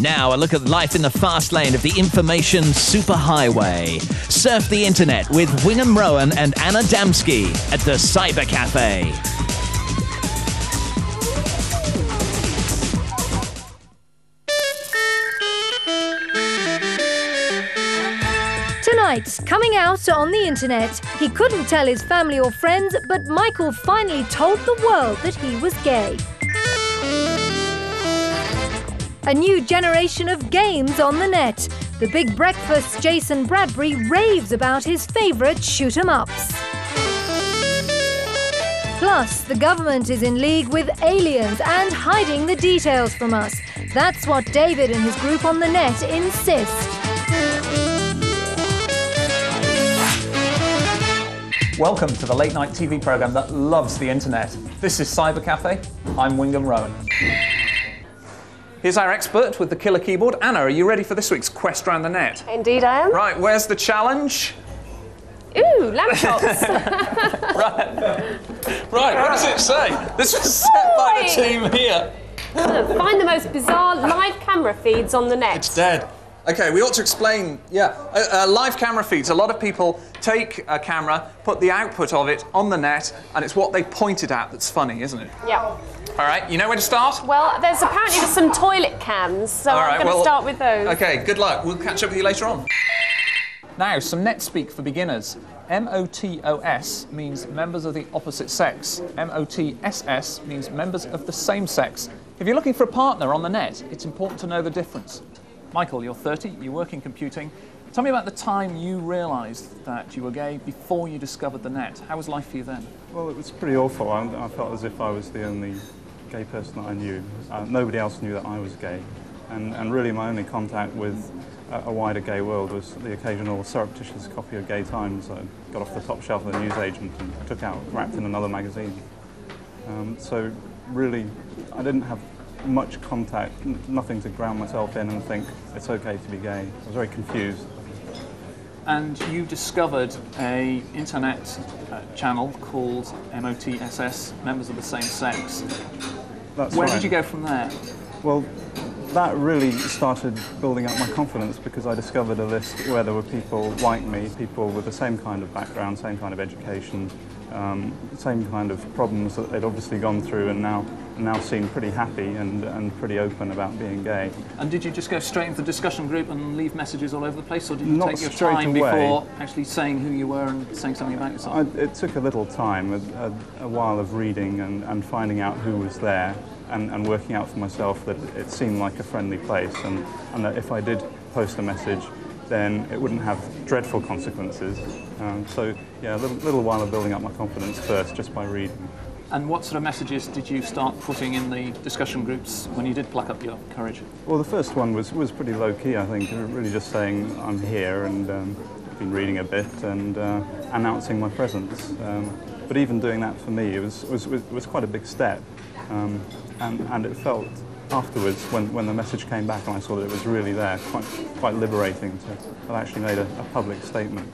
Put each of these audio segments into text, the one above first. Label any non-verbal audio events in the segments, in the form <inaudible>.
Now, a look at life in the fast lane of the information superhighway. Surf the internet with Wingham Rowan and Anna Damski at the Cyber Cafe. Tonight, coming out on the internet, he couldn't tell his family or friends, but Michael finally told the world that he was gay. A new generation of games on the net. The Big Breakfast's Jason Bradbury raves about his favourite shoot 'em ups. Plus, the government is in league with aliens and hiding the details from us. That's what David and his group on the net insist. Welcome to the late night TV programme that loves the internet. This is Cyber Cafe. I'm Wingham Rowan. Here's our expert with the killer keyboard. Anna, are you ready for this week's quest around the net? Indeed, I am. Right, where's the challenge? Ooh, laptops. <laughs> Right, Right, what does it say? This was set by the team here. Find the most bizarre live camera feeds on the net. It's dead. Okay, we ought to explain. Yeah, uh, uh, live camera feeds. A lot of people take a camera, put the output of it on the net, and it's what they pointed at that's funny, isn't it? Yeah. All right, you know where to start? Well, there's apparently just some toilet cams, so All I'm right, going to well, start with those. Okay, good luck. We'll catch up with you later on. Now, some net speak for beginners. MOTOS means members of the opposite sex. MOTSS means members of the same sex. If you're looking for a partner on the net, it's important to know the difference. Michael, you're 30, you work in computing. Tell me about the time you realised that you were gay before you discovered the net. How was life for you then? Well, it was pretty awful. I, I felt as if I was the only gay person that I knew. Uh, nobody else knew that I was gay. And, and really, my only contact with a, a wider gay world was the occasional surreptitious copy of Gay Times I got off the top shelf of the newsagent and took out, wrapped in another magazine. Um, so, really, I didn't have much contact, nothing to ground myself in and think it's okay to be gay. I was very confused. and you discovered a internet uh, channel called MOTSS, Members of the Same Sex. That's Where right. did you go from there? Well, that really started building up my confidence because I discovered a list where there were people like me, people with the same kind of background, same kind of education, um, same kind of problems that they'd obviously gone through and now now seem pretty happy and, and pretty open about being gay. And did you just go straight into the discussion group and leave messages all over the place, or did you Not take your time away. before actually saying who you were and saying something about yourself? I, it took a little time, a, a, a while of reading and, and finding out who was there and, and working out for myself that it seemed like a friendly place and, and that if I did post a message, then it wouldn't have dreadful consequences. Um, so, yeah, a little, little while of building up my confidence first just by reading. And what sort of messages did you start putting in the discussion groups when you did pluck up your courage? Well, the first one was, was pretty low key, I think, really just saying I'm here and um, been reading a bit and uh, announcing my presence. Um, but even doing that for me, it was, was, was, quite a big step. Um, and, and it felt afterwards, when, when the message came back and I saw that it was really there, quite, quite liberating to have actually made a, a public statement.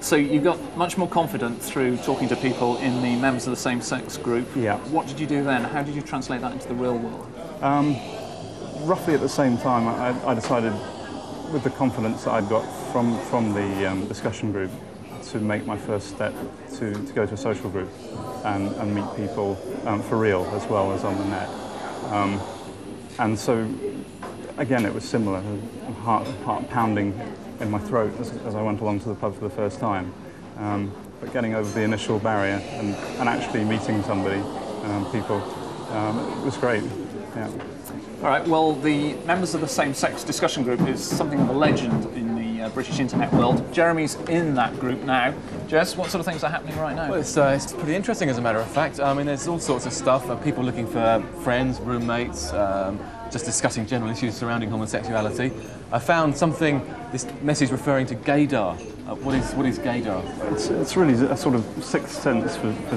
So you got much more confident through talking to people in the members of the same sex group. Yeah. What did you do then? How did you translate that into the real world? roughly at the same time, I, I decided, with the confidence that I'd got from, from the um, discussion group, to make my first step to, to go to a social group and, and meet people um, for real as well as on the net. Um, and so, again, it was similar, heart, heart pounding in my throat as, as I went along to the pub for the first time. Um, but getting over the initial barrier and, and actually meeting somebody, um, people, um, it was great. Yeah. All right, well, the members of the same sex discussion group is something of a legend in the uh, British internet world. Jeremy's in that group now. Jess, what sort of things are happening right now? Well, it's, uh, it's pretty interesting, as a matter of fact. I mean, there's all sorts of stuff. Uh, people looking for friends, roommates, um, just discussing general issues surrounding homosexuality. I found something, this message referring to gaydar. Uh, what is what is gaydar? It's, it's really a sort of sixth sense for, for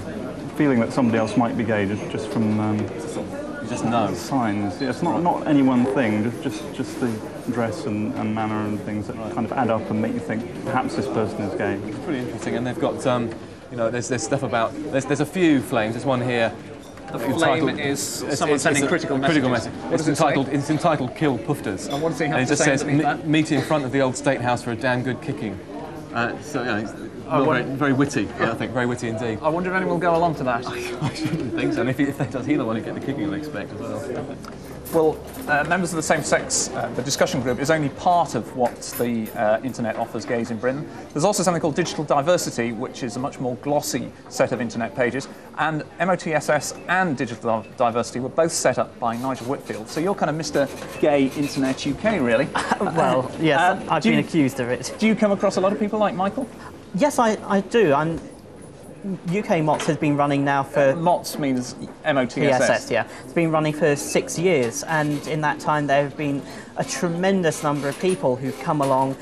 feeling that somebody else might be gay just, just from um, You just know. signs. Yeah, It's not, not any one thing, just, just, just the dress and, and manner and things that kind of add up and make you think perhaps this person is gay. It's pretty interesting, and they've got, um, you know, there's, there's stuff about. There's, there's a few flames. There's one here. The flame is it's- someone it's- sending it's a critical critical message. It's it say? entitled, it's entitled Kill Pufters. And what does he have and it to just say says, underneath "Me- that?" meet in front of the old State House for a damn good kicking. Uh, so, yeah, it's well, very, very witty, I think, very witty indeed. I wonder if anyone will go along to that. <laughs> I shouldn't think so. And if, he, if that does, he's the one who get the kicking I expect as well. Well, uh, members of the same sex, uh, the discussion group, is only part of what the uh, internet offers gays in Britain. There's also something called Digital Diversity, which is a much more glossy set of internet pages. And MOTSS and Digital Diversity were both set up by Nigel Whitfield. So you're kind of Mr. Gay Internet UK, really. <laughs> Well, yes, Uh, I've been you- accused of it. Do you come across a lot of people like Michael? Yes, I, I do. I'm, UK MOTS has been running now for uh, MOTS means MOTSS. Yeah. It's been running for six years, and in that time there have been a tremendous number of people who've come along.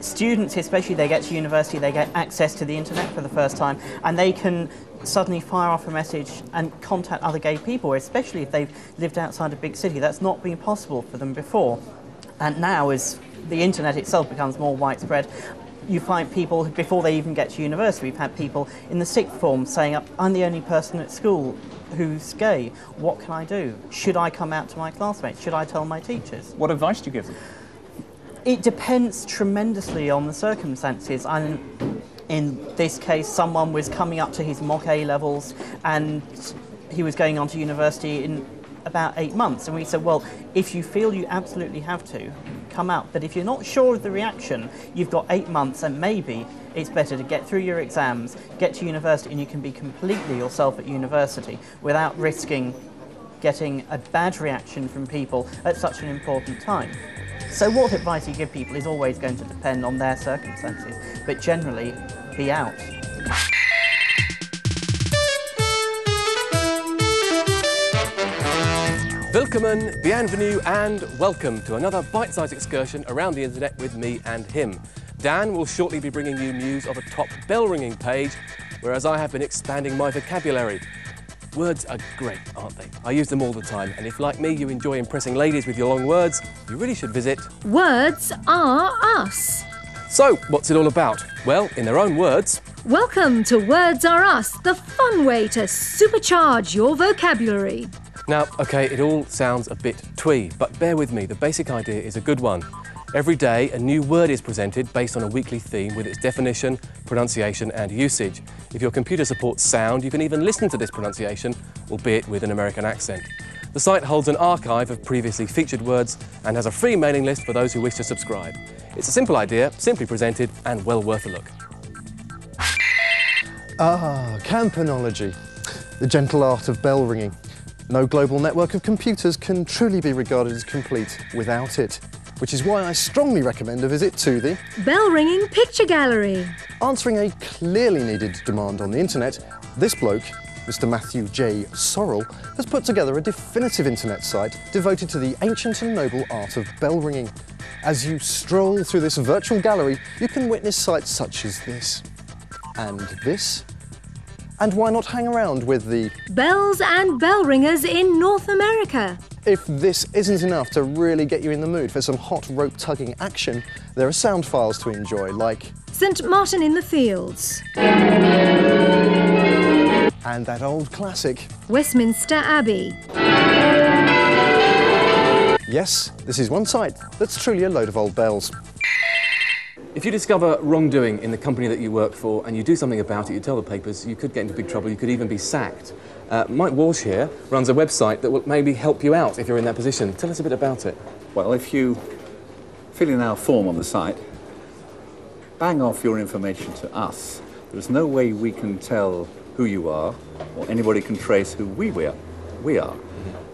Students, especially, they get to university, they get access to the internet for the first time, and they can suddenly fire off a message and contact other gay people, especially if they've lived outside a big city. That's not been possible for them before. And now, as the internet itself becomes more widespread, you find people before they even get to university. We've had people in the sixth form saying, "I'm the only person at school who's gay. What can I do? Should I come out to my classmates? Should I tell my teachers?" What advice do you give them? It depends tremendously on the circumstances. And in this case, someone was coming up to his mock A levels and he was going on to university in about eight months. And we said, well, if you feel you absolutely have to, come out. But if you're not sure of the reaction, you've got eight months and maybe it's better to get through your exams, get to university, and you can be completely yourself at university without risking getting a bad reaction from people at such an important time. So, what advice you give people is always going to depend on their circumstances, but generally, be out. Willkommen, bienvenue, and welcome to another bite-sized excursion around the internet with me and him. Dan will shortly be bringing you news of a top bell-ringing page, whereas I have been expanding my vocabulary. Words are great, aren't they? I use them all the time, and if, like me, you enjoy impressing ladies with your long words, you really should visit. Words are us. So, what's it all about? Well, in their own words, Welcome to Words Are Us, the fun way to supercharge your vocabulary. Now, okay, it all sounds a bit twee, but bear with me, the basic idea is a good one. Every day, a new word is presented based on a weekly theme with its definition, pronunciation, and usage. If your computer supports sound, you can even listen to this pronunciation, albeit with an American accent. The site holds an archive of previously featured words and has a free mailing list for those who wish to subscribe. It's a simple idea, simply presented, and well worth a look. Ah, campanology, the gentle art of bell ringing. No global network of computers can truly be regarded as complete without it, which is why I strongly recommend a visit to the Bell ringing picture gallery. answering a clearly needed demand on the internet. This bloke, Mr. Matthew J. Sorrell, has put together a definitive internet site devoted to the ancient and noble art of bell ringing. As you stroll through this virtual gallery, you can witness sights such as this and this. And why not hang around with the Bells and bell ringers in North America. If this isn't enough to really get you in the mood for some hot rope tugging action, there are sound files to enjoy, like, St. Martin in the Fields. and that old classic. Westminster Abbey. Yes, this is one site that's truly a load of old bells. If you discover wrongdoing in the company that you work for and you do something about it, you tell the papers, you could get into big trouble, you could even be sacked. Uh, Mike Walsh here runs a website that will maybe help you out if you're in that position. Tell us a bit about it. Well, if you fill in our form on the site, bang off your information to us. There's no way we can tell who you are, or anybody can trace who we are. We are.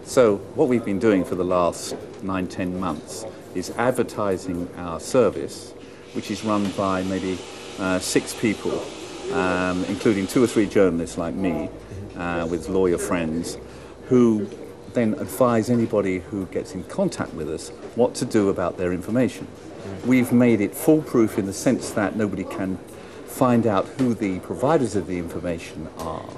So what we've been doing for the last nine, ten months is advertising our service, which is run by maybe uh, six people, um, including two or three journalists like me, uh, with lawyer friends, who then advise anybody who gets in contact with us what to do about their information. We've made it foolproof in the sense that nobody can find out who the providers of the information are.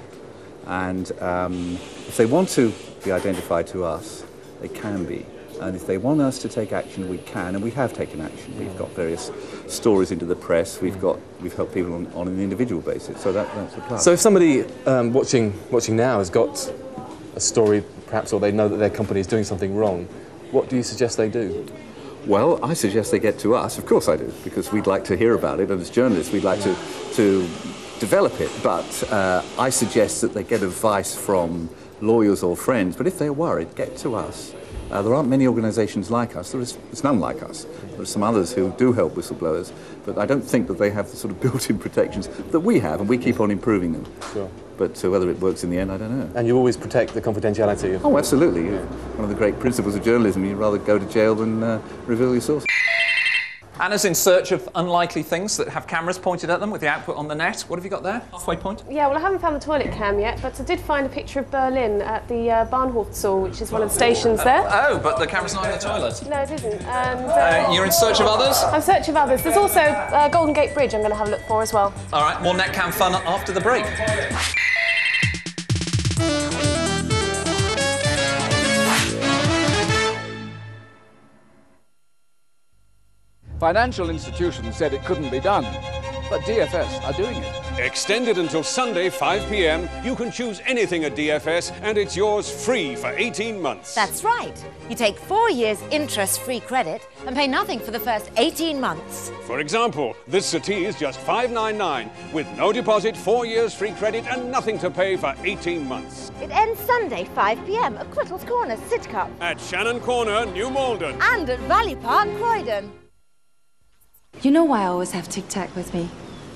And um, if they want to be identified to us, they can be. And if they want us to take action, we can, and we have taken action. We've got various stories into the press. We've got we've helped people on, on an individual basis. So that, that's the plus. So if somebody um, watching, watching now has got a story, perhaps, or they know that their company is doing something wrong, what do you suggest they do? Well, I suggest they get to us. Of course I do, because we'd like to hear about it, and as journalists, we'd like to, to develop it. But uh, I suggest that they get advice from lawyers or friends. But if they're worried, get to us. Uh, there aren't many organisations like us. There is, there's none like us. There are some others who do help whistleblowers, but I don't think that they have the sort of <laughs> built-in protections that we have, and we keep on improving them. Sure. But uh, whether it works in the end, I don't know. And you always protect the confidentiality of Oh, absolutely. One of the great principles of journalism, you'd rather go to jail than uh, reveal your source. Anna's in search of unlikely things that have cameras pointed at them with the output on the net. What have you got there? Halfway point? Yeah, well, I haven't found the toilet cam yet, but I did find a picture of Berlin at the uh, Bahnhof Zoo, which is one of the stations there. Oh, but the camera's not in the toilet. No, it isn't. And, Uh, you're in search of others? I'm in search of others. There's also uh, Golden Gate Bridge I'm going to have a look for as well. All right, more netcam fun after the break. Financial institutions said it couldn't be done, but DFS are doing it. Extended until Sunday, 5 p.m. You can choose anything at DFS, and it's yours free for 18 months. That's right. You take four years interest free credit and pay nothing for the first 18 months. For example, this settee is just 5.99 with no deposit, four years free credit, and nothing to pay for 18 months. It ends Sunday, 5 pm at Crittall's Corner, Sidcup. At Shannon Corner, New Malden. And at Valley Park, Croydon. You know why I always have Tic Tac with me?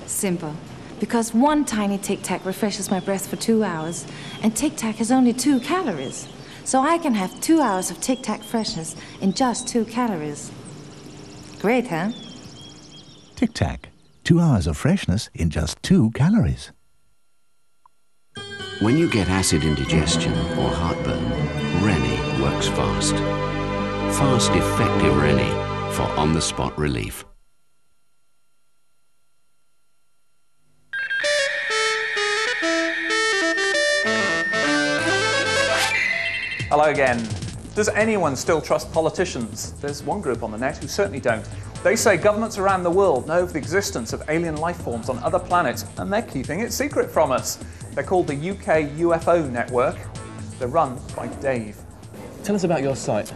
Simple. Because one tiny Tic Tac refreshes my breath for two hours, and Tic Tac has only two calories. So I can have two hours of Tic Tac freshness in just two calories. Great, huh? Tic Tac. Two hours of freshness in just two calories. When you get acid indigestion or heartburn, Rennie works fast. Fast, effective Rennie for on the spot relief. Hello again. Does anyone still trust politicians? There's one group on the net who certainly don't. They say governments around the world know of the existence of alien life forms on other planets and they're keeping it secret from us. They're called the UK UFO Network. They're run by Dave. Tell us about your site.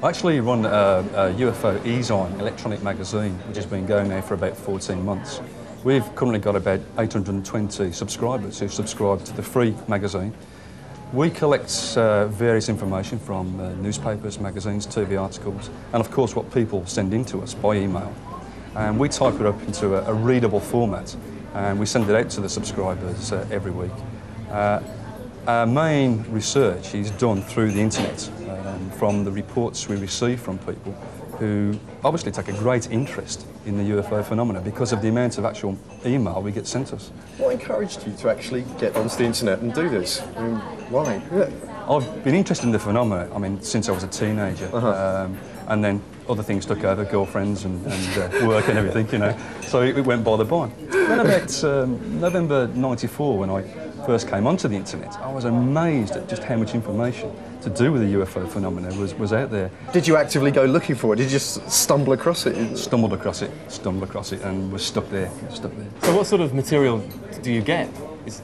I actually run a, a UFO Ezine electronic magazine, which has been going now for about 14 months. We've currently got about 820 subscribers who subscribe to the free magazine. We collect uh, various information from uh, newspapers, magazines, TV articles, and of course what people send in to us by email. And we type it up into a, a readable format, and we send it out to the subscribers uh, every week. Uh, our main research is done through the internet, um, from the reports we receive from people who obviously take a great interest in the UFO phenomena because of the amount of actual email we get sent us. What encouraged you to actually get onto the internet and do this? I mean, why? I've been interested in the phenomena, I mean, since I was a teenager. Um, and then other things took over, girlfriends and, and uh, work and everything, you know. So it, it went by the by. Then about um, November 94, when I first came onto the internet, I was amazed at just how much information to do with the UFO phenomena was, was out there. Did you actively go looking for it? Did you just stumble across it? Stumbled across it, stumbled across it, and was stuck there, stuck there. So, what sort of material do you get? Is...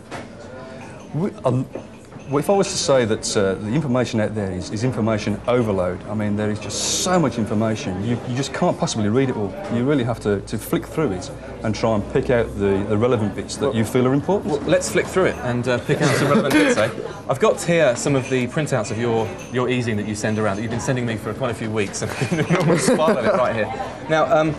We, um, well, if I was to say that uh, the information out there is, is, information overload, I mean, there is just so much information, you, you just can't possibly read it all. You really have to, to flick through it and try and pick out the, the relevant bits that you feel are important. Well, let's flick through it and uh, pick out some relevant bits, eh? <laughs> I've got here some of the printouts of your, your e-zine that you send around, that you've been sending me for quite a few weeks, and almost spot it right here. Now, um,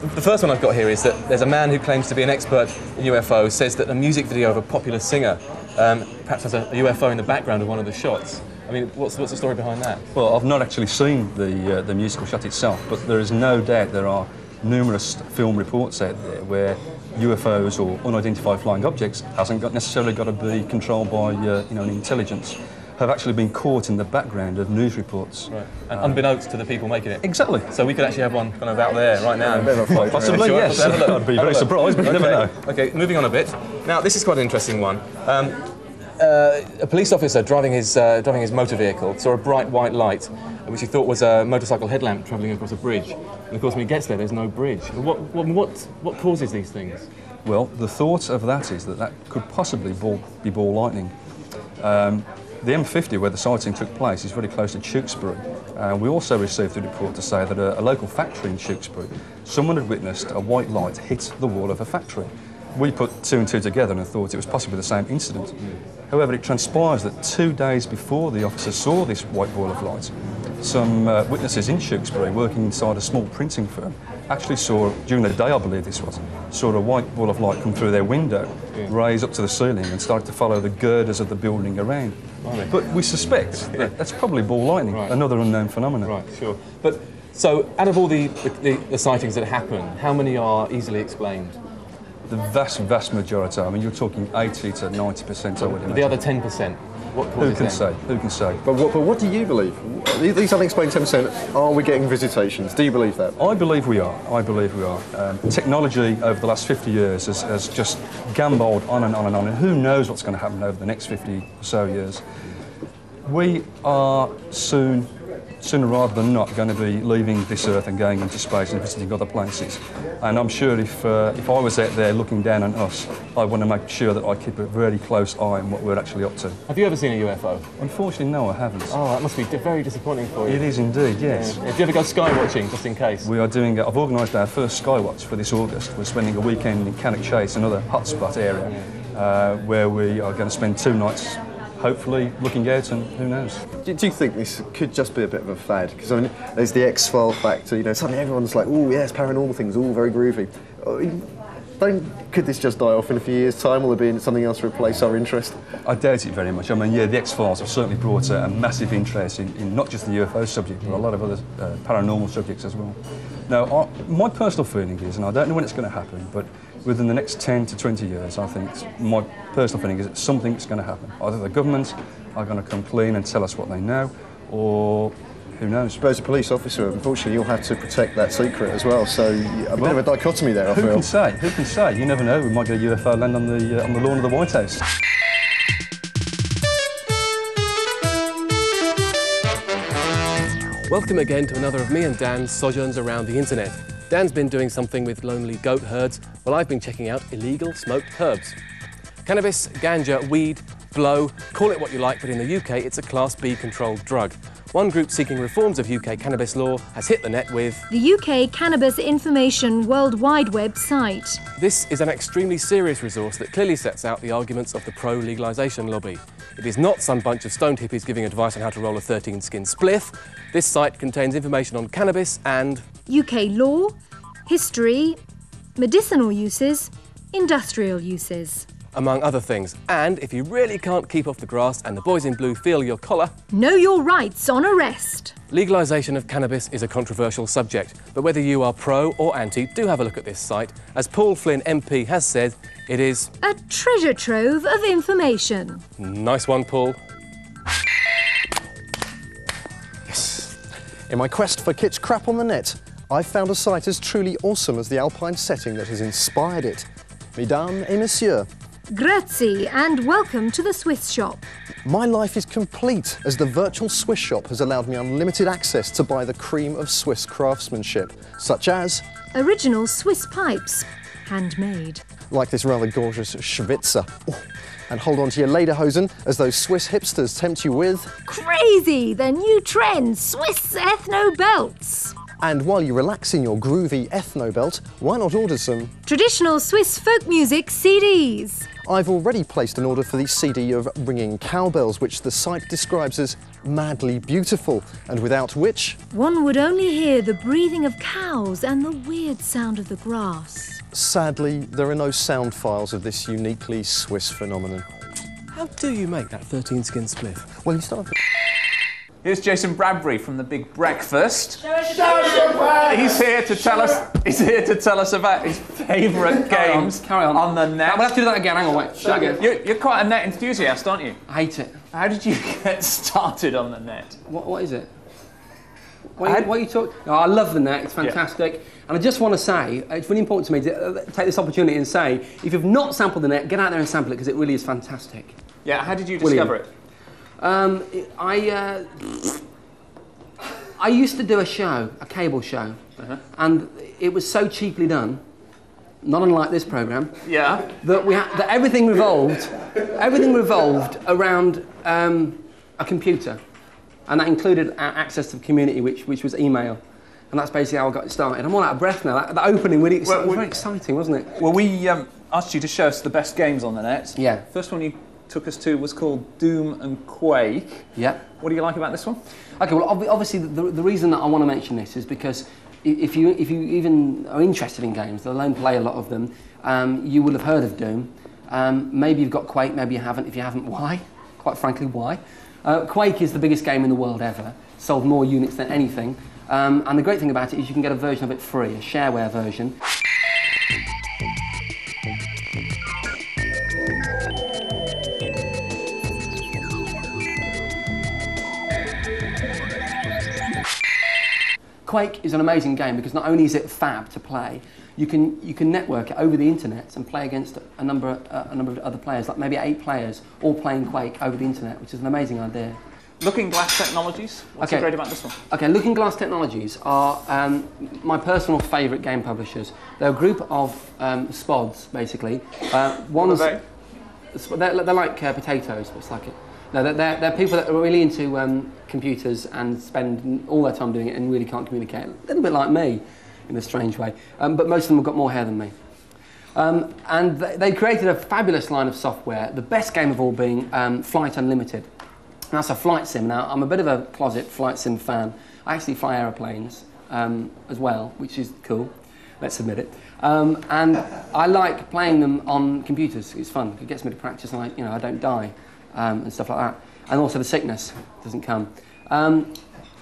the first one I've got here is that there's a man who claims to be an expert in UFO, says that a music video of a popular singer um, perhaps has a, UFO in the background of one of the shots. I mean, what's, what's the story behind that? Well, I've not actually seen the, uh, the musical shot itself, but there is no doubt there are numerous film reports out there where UFOs or unidentified flying objects hasn't got necessarily got to be controlled by uh, you know, an intelligence have actually been caught in the background of news reports. Right. And um, unbeknownst to the people making it. Exactly. So we could actually have one kind of out there right now. Possibly, sure. yes. I'd be very surprised, but you okay. never know. Okay, moving on a bit. Now, this is quite an interesting one. Um, uh, a police officer driving his, uh, driving his motor vehicle saw a bright white light, which he thought was a motorcycle headlamp travelling across a bridge. And of course, when he gets there, there's no bridge. What, what, what, what causes these things? Well, the thought of that is that that could possibly ball, be ball lightning. Um, The M50, where the sighting took place, is very close to Tewkesbury. Uh, we also received a report to say that a, a local factory in Tewkesbury, someone had witnessed a white light hit the wall of a factory. We put two and two together and thought it was possibly the same incident. However, it transpires that two days before the officer saw this white ball of light, some uh, witnesses in Tewkesbury working inside a small printing firm actually saw, during the day I believe this was, saw a white ball of light come through their window, raise up to the ceiling and start to follow the girders of the building around. Blimey. But we suspect that that's probably ball lightning, Right. another unknown phenomenon. Right, sure. But so, out of all the, the, the sightings that happen, how many are easily explained? The vast, vast majority, I mean, you're talking 80 to 90%, I would imagine. The other 10%, what Who can say? Who can say? But what, but what do you believe? These unexplained 10%, are we getting visitations? Do you believe that? I believe we are. I believe we are. Um, technology over the last 50 years has, has just gamboled on and on and on, and who knows what's going to happen over the next 50 or so years. We are soon, sooner rather than not, going to be leaving this Earth and going into space and visiting other places. And I'm sure if, uh, if I was out there looking down on us, I want to make sure that I keep a very close eye on what we're actually up to. Have you ever seen a UFO? Unfortunately, no, I haven't. Oh, that must be very disappointing for you. It is indeed, yes. Yeah. Have you ever go sky watching, just in case? We are doing. I've organised our first Skywatch for this August. We're spending a weekend in Cannock Chase, another hotspot area, uh, where we are going to spend two nights, hopefully looking out, and who knows. Do, do you think this could just be a bit of a fad? Because I mean, there's the X File factor. You know, suddenly everyone's like, "Oh yes, paranormal things, all very groovy." Don't, could this just die off in a few years' time? Will there be something else to replace our interest? I doubt it very much. I mean, yeah, the X Files have certainly brought a, a massive interest in, in not just the UFO subject, but a lot of other uh, paranormal subjects as well. Now, I, my personal feeling is, and I don't know when it's going to happen, but within the next 10 to 20 years, I think my personal feeling is that something's going to happen. Either the government are going to come clean and tell us what they know, or who knows? I suppose a police officer, unfortunately, you'll have to protect that secret as well. So a bit of a dichotomy there, I Who feel. can say? Who can say? You never know. We might get a UFO land on the uh, on the lawn of the White House. Welcome again to another of me and Dan's sojourns around the internet. Dan's been doing something with lonely goat herds, while I've been checking out illegal smoked herbs. Cannabis, ganja, weed, blow, call it what you like, but in the UK it's a Class B controlled drug. One group seeking reforms of UK cannabis law has hit the net with The UK Cannabis Information Worldwide website. This is an extremely serious resource that clearly sets out the arguments of the pro legalisation lobby. It is not some bunch of stoned hippies giving advice on how to roll a 13 skin spliff. This site contains information on cannabis and UK law, history, medicinal uses, industrial uses. among other things. And if you really can't keep off the grass and the boys in blue feel your collar, Know your rights on arrest. legalisation of cannabis is a controversial subject. But whether you are pro or anti, do have a look at this site. As Paul Flynn MP has said, it is A treasure trove of information. nice one, Paul. Yes. In my quest for kitsch crap on the net, I've found a site as truly awesome as the alpine setting that has inspired it. Mesdames et messieurs, Grazie and welcome to the Swiss shop. my life is complete as the virtual Swiss shop has allowed me unlimited access to buy the cream of Swiss craftsmanship, such as, Original Swiss pipes, handmade. like this rather gorgeous Schwitzer. Oh, and hold on to your lederhosen as those Swiss hipsters tempt you with. Crazy! The new trend, Swiss ethno belts. And while you relax in your groovy ethno belt, why not order some? Traditional Swiss folk music CDs. I've already placed an order for the CD of Ringing Cowbells, which the site describes as madly beautiful, and without which, One would only hear the breathing of cows and the weird sound of the grass. sadly, there are no sound files of this uniquely Swiss phenomenon. How do you make that 13 skin spliff? Well, you start. Here's Jason Bradbury from the Big Breakfast. Show us your He's here to tell us. He's here to tell us about his favourite games carry on. on the net. We'll have to do that again. Hang on, wait. So, again. you're, you're quite a net enthusiast, aren't you? I hate it. How did you <laughs> get started on the net? What, what is it? What, are you, what are you talking? Oh, I love the net. It's fantastic. And I just want to say, it's really important to me to uh, take this opportunity and say, if you've not sampled the net, get out there and sample it because it really is fantastic. Yeah. How did you William. discover it? Um, I uh, I used to do a show, a cable show, Uh-huh. and it was so cheaply done, not unlike this program. Yeah. That we ha- that everything revolved, everything revolved around um, a computer, and that included access to the community, which, which was email. And that's basically how I got started. I'm all out of breath now. That, that opening really Well, was very exciting, wasn't it? Well, we um, asked you to show us the best games on the net. Yeah. First one you took us to was called Doom and Quake. Yeah. What do you like about this one? Okay, well, obvi- obviously, the, the reason that I want to mention this is because if you, if you even are interested in games, let alone play a lot of them, um, you will have heard of Doom. Um, maybe you've got Quake, maybe you haven't. If you haven't, why? Quite frankly, why? Uh, Quake is the biggest game in the world ever, sold more units than anything. Um, and the great thing about it is you can get a version of it free, a shareware version. Quake is an amazing game because not only is it fab to play, you can you can network it over the internet and play against a number uh, a number of other players, like maybe eight players, all playing Quake over the internet, which is an amazing idea. Looking Glass Technologies. What's so Okay. great about this one? Okay, Looking Glass Technologies are um, my personal favourite game publishers. They're a group of um, spods, basically. Uh, one's, What are sp- they're, they're like uh, potatoes, but it's like it. No, they're, they're, people that are really into um, computers and spend all their time doing it and really can't communicate. A little bit like me, in a strange way. Um, but most of them have got more hair than me. Um, and they, they created a fabulous line of software, the best game of all being um, Flight Unlimited. That's a flight sim. Now, I'm a bit of a closet flight sim fan. I actually fly aeroplanes um, as well, which is cool. Let's admit it. Um, and I like playing them on computers. It's fun. It gets me to practice, and I, you know, I don't die um, and stuff like that. And also the sickness doesn't come. Um,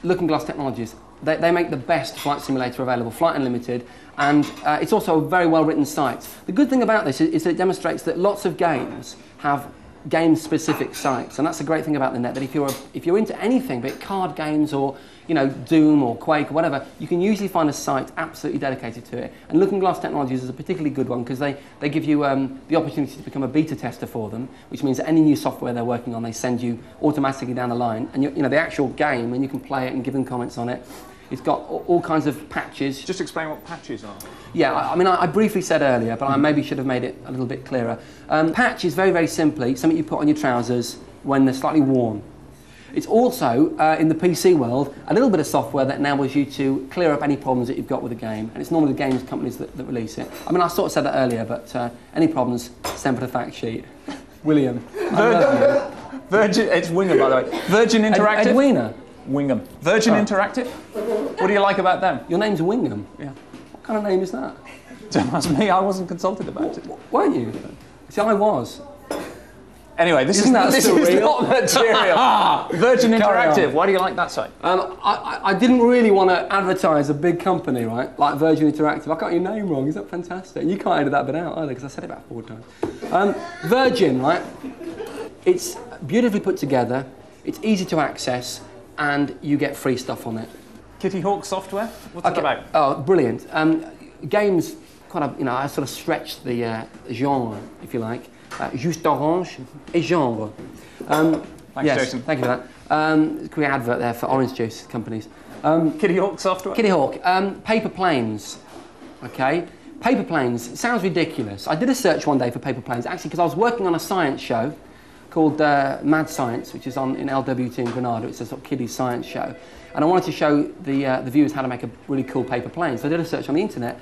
Looking Glass Technologies, they, they make the best flight simulator available, Flight Unlimited, and uh, it's also a very well written site. The good thing about this is, is it demonstrates that lots of games have game specific sites, and that's the great thing about the net. That if you're a, if you're into anything, be it card games or you know Doom or Quake or whatever, you can usually find a site absolutely dedicated to it. And Looking Glass Technologies is a particularly good one because they, they give you um, the opportunity to become a beta tester for them, which means that any new software they're working on, they send you automatically down the line, and you, you know the actual game, and you can play it and give them comments on it. It's got all, kinds of patches. Just explain what patches are. Yeah, I, I mean, I, I briefly said earlier, but I maybe should have made it a little bit clearer. Um, patch is very, very simply something you put on your trousers when they're slightly worn. It's also, uh, in the PC world, a little bit of software that enables you to clear up any problems that you've got with a game. And it's normally the games companies that, that release it. I mean, I sort of said that earlier, but uh, any problems, send for the fact sheet. William. I love you. Virgin, it's Wingham, by the way. Virgin Interactive. Ed-. Edwina. Wingham. Virgin Oh. Interactive. What do you like about them? Your name's Wingham? Yeah. What kind of name is that? <laughs> Don't ask me, I wasn't consulted about it. Weren't you? See, I was. Anyway, this Isn't is that this surreal? is not <laughs> material. <laughs> Virgin Interactive. Why do you like that site? Um, I, I- I didn't really want to advertise a big company, right? Like Virgin Interactive. I got your name wrong. Is that fantastic? You can't edit that bit out either because I said it about four times. Um, Virgin, right? It's beautifully put together. It's easy to access, and you get free stuff on it. Kitty Hawk software. What's it about? Oh, brilliant. Um, games, quite a, you know, I sort of stretched the uh, genre, if you like. Uh, juste orange et genre. Um, Thanks, yes, Jason. Thank you for that. Um, quick advert there for orange juice companies. Um, Kitty Hawk software. Kitty Hawk. Um, paper planes. Okay. Paper planes. Sounds ridiculous. I did a search one day for paper planes, actually, because I was working on a science show called uh, Mad Science, which is on in LWT in Granada. It's a sort of kiddie science show, and I wanted to show the uh, the viewers how to make a really cool paper plane. So I did a search on the internet.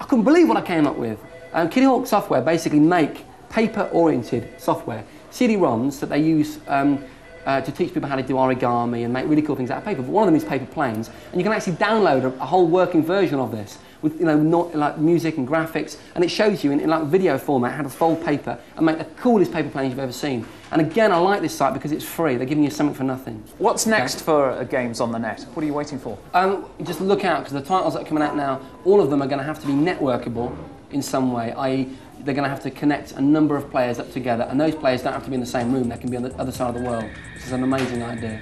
I couldn't believe what I came up with. Um, Kitty Hawk software basically make paper-oriented software, CD-ROMs that they use. Um, uh, to teach people how to do origami and make really cool things out of paper. But one of them is paper planes, and you can actually download a, a whole working version of this with you know not, like music and graphics, and it shows you in, in like video format how to fold paper and make the coolest paper planes you've ever seen. And again, I like this site because it's free. They're giving you something for nothing. What's next for uh, games on the net? What are you waiting for? Um, just look out because the titles that are coming out now, all of them are going to have to be networkable in some way, i.e., they're going to have to connect a number of players up together, and those players don't have to be in the same room. They can be on the other side of the world, which is an amazing idea.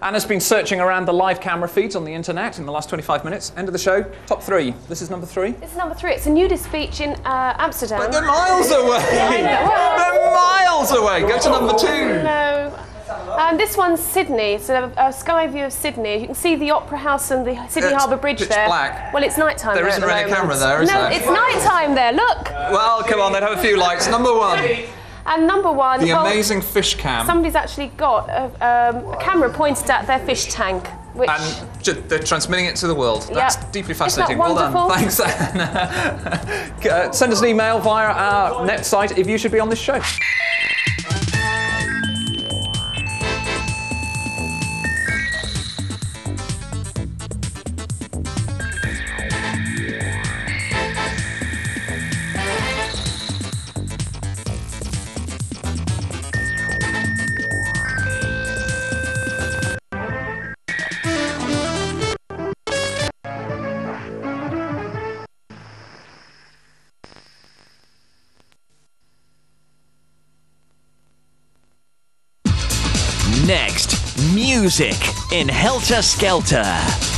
Anna's been searching around the live camera feeds on the internet in the last 25 minutes. End of the show. Top three. This is number three. This is number three. It's a nudist beach in uh, Amsterdam. But they're miles away. they're miles away. Go to number two. No. Um, this one's Sydney. It's a, a sky view of Sydney. You can see the Opera House and the Sydney It's Harbour Bridge pitch there. black. Well, it's nighttime There there. isn't at the really a camera there, is no, there? it's nighttime there. Look. Well, come on, they'd have a few lights. Number one. And number one, The well, amazing fish cam. Somebody's actually got a, um, a camera pointed at their fish tank, which and they're transmitting it to the world. Yep. That's deeply Isn't that fascinating. Well done. wonderful? Thanks. <laughs> uh, send us an email via our net site if you should be on this show. Music in Helter Skelter.